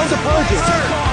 tons of Burgess.